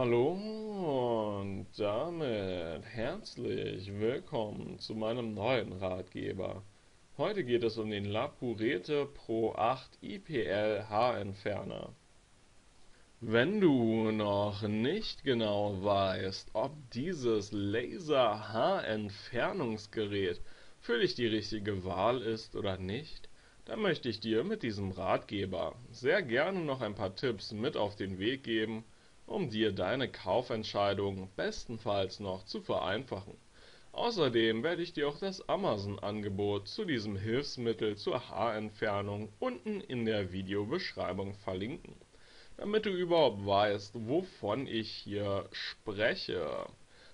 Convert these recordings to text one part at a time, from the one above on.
Hallo und damit herzlich willkommen zu meinem neuen Ratgeber. Heute geht es um den Lapurete Pro 8 IPL Haarentferner. Wenn du noch nicht genau weißt, ob dieses Laser-Haarentfernungsgerät für dich die richtige Wahl ist oder nicht, dann möchte ich dir mit diesem Ratgeber sehr gerne noch ein paar Tipps mit auf den Weg geben, um dir deine Kaufentscheidung bestenfalls noch zu vereinfachen. Außerdem werde ich dir auch das Amazon-Angebot zu diesem Hilfsmittel zur Haarentfernung unten in der Videobeschreibung verlinken, damit du überhaupt weißt, wovon ich hier spreche.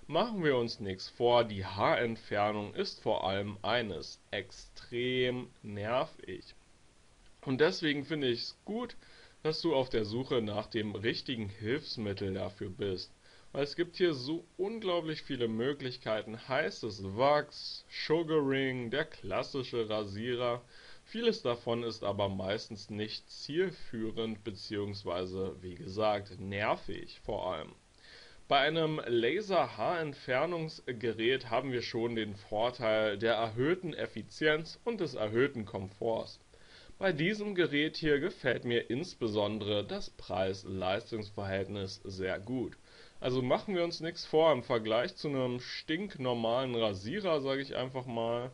Machen wir uns nichts vor, die Haarentfernung ist vor allem eines, extrem nervig. Und deswegen finde ich es gut, dass du auf der Suche nach dem richtigen Hilfsmittel dafür bist. Weil es gibt hier so unglaublich viele Möglichkeiten. Heißes Wachs, Sugaring, der klassische Rasierer. Vieles davon ist aber meistens nicht zielführend bzw. wie gesagt nervig vor allem. Bei einem Laser-Haarentfernungsgerät haben wir schon den Vorteil der erhöhten Effizienz und des erhöhten Komforts. Bei diesem Gerät hier gefällt mir insbesondere das Preis-Leistungs-Verhältnis sehr gut. Also machen wir uns nichts vor, im Vergleich zu einem stinknormalen Rasierer, sage ich einfach mal,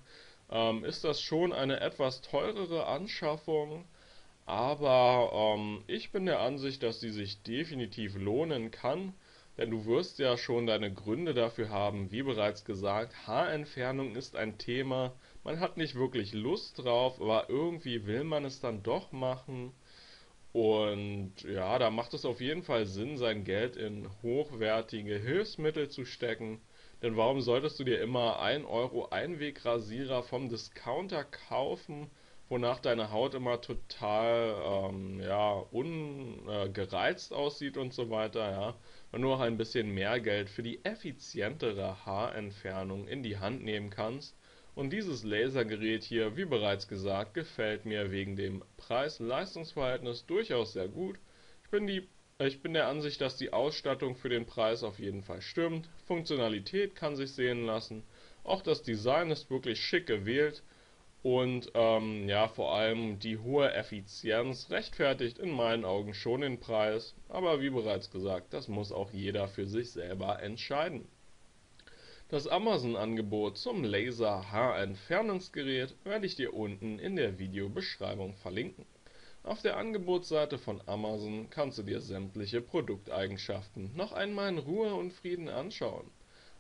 ähm, ist das schon eine etwas teurere Anschaffung. Aber ähm, ich bin der Ansicht, dass die sich definitiv lohnen kann, denn du wirst ja schon deine Gründe dafür haben. Wie bereits gesagt, Haarentfernung ist ein Thema, man hat nicht wirklich Lust drauf, aber irgendwie will man es dann doch machen. Und ja, da macht es auf jeden Fall Sinn, sein Geld in hochwertige Hilfsmittel zu stecken. Denn warum solltest du dir immer 1 Euro Einwegrasierer vom Discounter kaufen, wonach deine Haut immer total ähm, ja, ungereizt äh, aussieht und so weiter, ja, und nur noch ein bisschen mehr Geld für die effizientere Haarentfernung in die Hand nehmen kannst und dieses Lasergerät hier, wie bereits gesagt, gefällt mir wegen dem Preis-Leistungs-Verhältnis durchaus sehr gut. Ich bin, die, ich bin der Ansicht, dass die Ausstattung für den Preis auf jeden Fall stimmt. Funktionalität kann sich sehen lassen. Auch das Design ist wirklich schick gewählt. Und ähm, ja, vor allem die hohe Effizienz rechtfertigt in meinen Augen schon den Preis. Aber wie bereits gesagt, das muss auch jeder für sich selber entscheiden. Das Amazon-Angebot zum Laser-Haarentfernungsgerät werde ich dir unten in der Videobeschreibung verlinken. Auf der Angebotsseite von Amazon kannst du dir sämtliche Produkteigenschaften noch einmal in Ruhe und Frieden anschauen.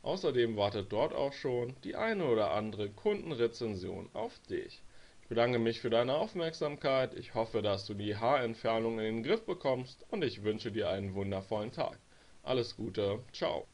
Außerdem wartet dort auch schon die eine oder andere Kundenrezension auf dich. Ich bedanke mich für deine Aufmerksamkeit, ich hoffe, dass du die Haarentfernung in den Griff bekommst und ich wünsche dir einen wundervollen Tag. Alles Gute, ciao.